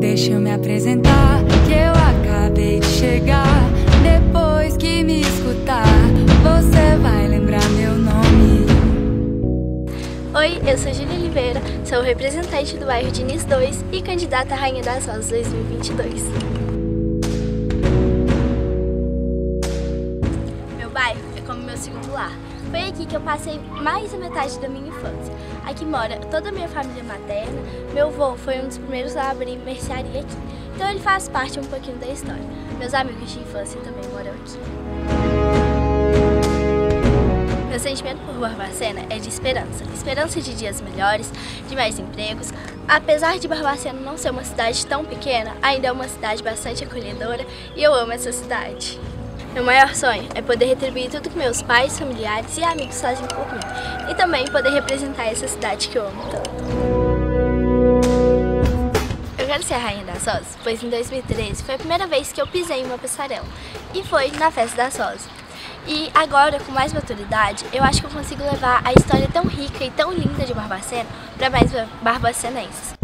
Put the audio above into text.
Deixa eu me apresentar, que eu acabei de chegar. Depois que me escutar, você vai lembrar meu nome. Oi, eu sou Júlia Oliveira, sou representante do bairro Diniz 2 e candidata à Rainha das Rosas 2022. Como meu segundo lar. Foi aqui que eu passei mais da metade da minha infância. Aqui mora toda a minha família materna. Meu avô foi um dos primeiros a abrir mercearia aqui. Então ele faz parte um pouquinho da história. Meus amigos de infância também moram aqui. Meu sentimento por Barbacena é de esperança. Esperança de dias melhores, de mais empregos. Apesar de Barbacena não ser uma cidade tão pequena, ainda é uma cidade bastante acolhedora e eu amo essa cidade. Meu maior sonho é poder retribuir tudo que meus pais, familiares e amigos fazem por mim. E também poder representar essa cidade que eu amo tanto. Eu quero ser a Rainha das Rosas, pois em 2013 foi a primeira vez que eu pisei em uma passarela. E foi na Festa das Rosas. E agora, com mais maturidade, eu acho que eu consigo levar a história tão rica e tão linda de Barbacena para mais barbacenenses.